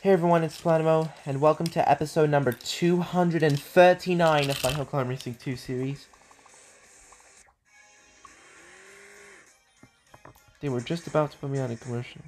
Hey everyone, it's Planemo, and welcome to episode number 239 of my Hill Climb Racing 2 series. They were just about to put me on a commercial.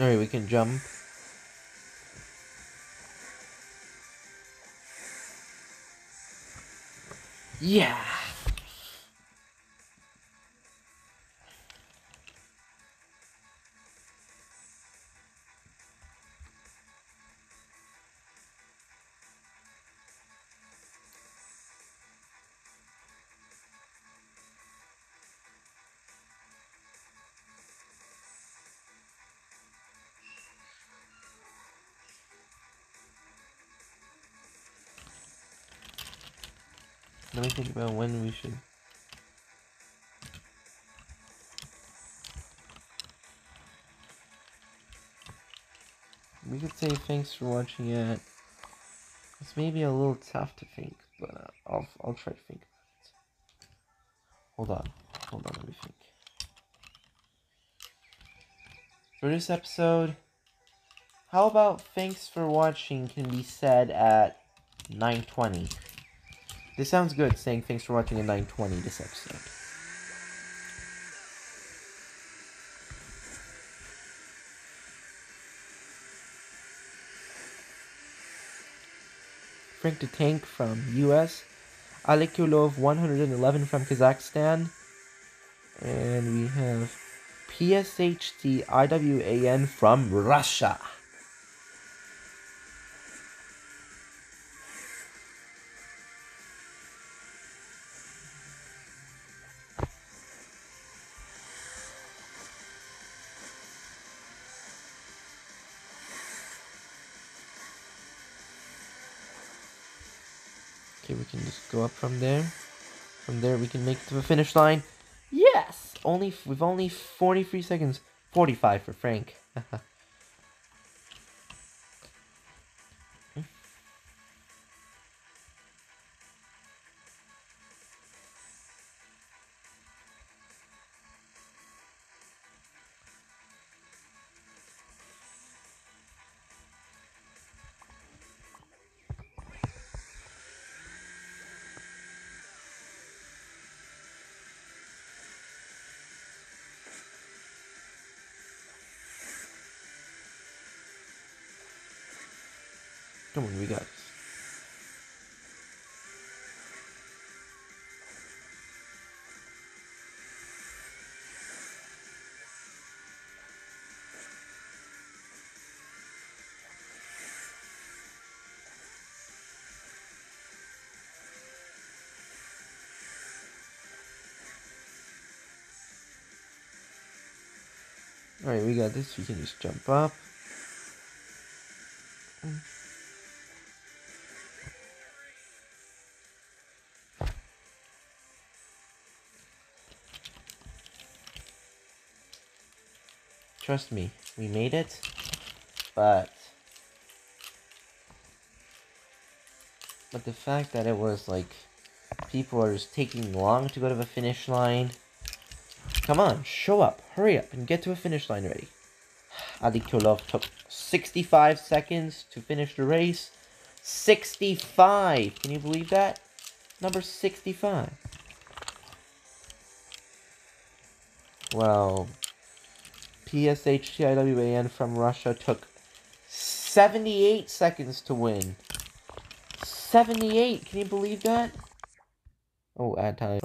Alright, we can jump. Yeah! Let me think about when we should. We could say thanks for watching it. It's maybe a little tough to think, but uh, I'll I'll try to think about it. Hold on, hold on, let me think. For this episode, how about thanks for watching can be said at 920. This sounds good, saying thanks for watching at 920 this episode. Frank the Tank from US. Alekulov 111 from Kazakhstan. And we have PSHT IWAN from Russia. Okay, we can just go up from there. From there, we can make it to the finish line. Yes! Only We've only 43 seconds. 45 for Frank. Come on, we got this. Alright, we got this. We can just jump up. Trust me, we made it, but but the fact that it was like people are just taking long to go to the finish line. Come on, show up, hurry up, and get to a finish line already. Adi took 65 seconds to finish the race. 65! Can you believe that? Number 65. Well, PSHTIWAN from Russia took 78 seconds to win. 78! Can you believe that? Oh, add time.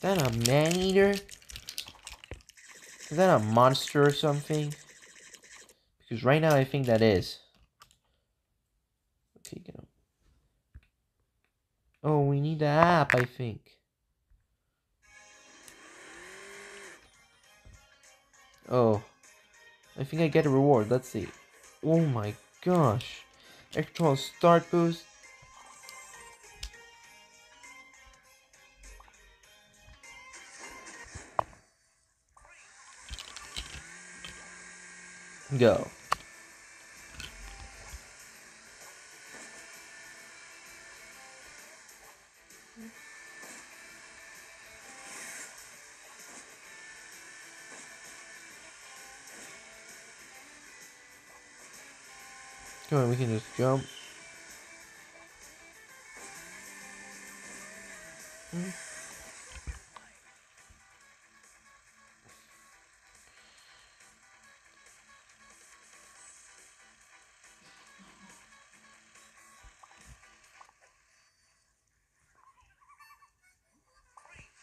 That a man eater? Is that a monster or something? Because right now I think that is. Okay, get. Oh, we need the app, I think. Oh. I think I get a reward. Let's see. Oh my gosh. Extra start boost. Go. Come on, we can just jump.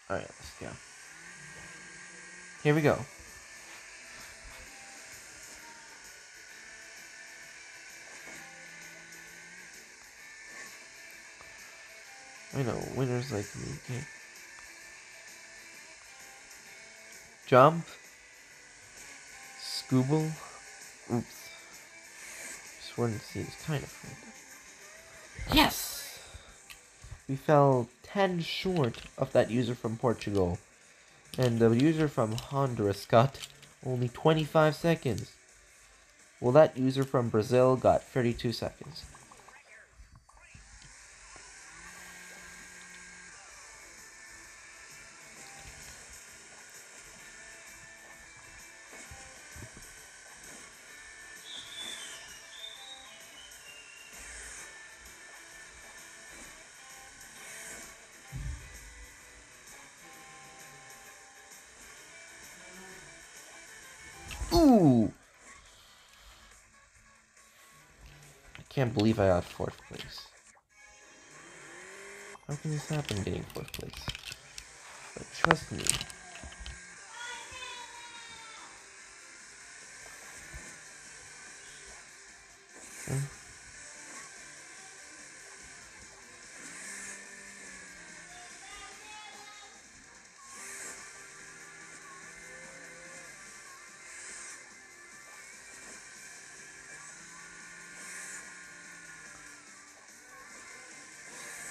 Alright, let's go. Here we go. I know, winners like me can jump, scooble, oops. Sworn to see is kind of fun. Yes! We fell 10 short of that user from Portugal. And the user from Honduras got only 25 seconds. Well, that user from Brazil got 32 seconds. Can't believe I got fourth place. How can this happen getting fourth place? But trust me.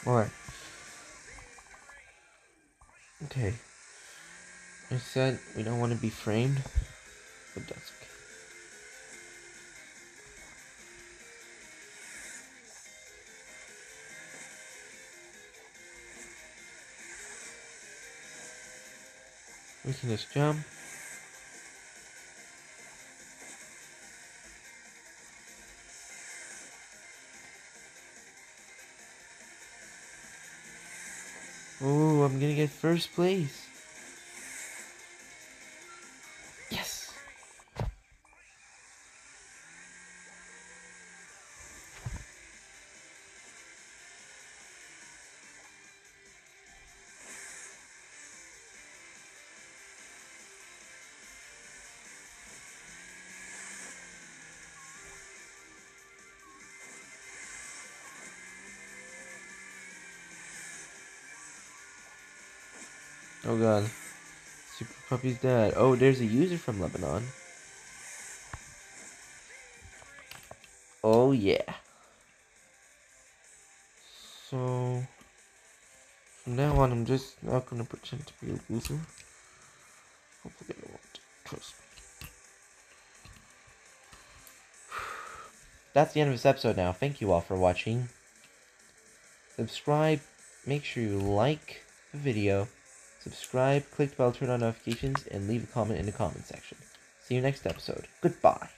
Alright. Okay. I said we don't want to be framed, but that's okay. We can just jump. Oh, I'm gonna get first place. Oh god. Super Puppy's dead. Oh, there's a user from Lebanon. Oh yeah. So from now on I'm just not gonna pretend to be a loser. Hopefully I won't. Trust me. That's the end of this episode now. Thank you all for watching. Subscribe. Make sure you like the video subscribe, click the bell, turn on notifications, and leave a comment in the comment section. See you next episode. Goodbye.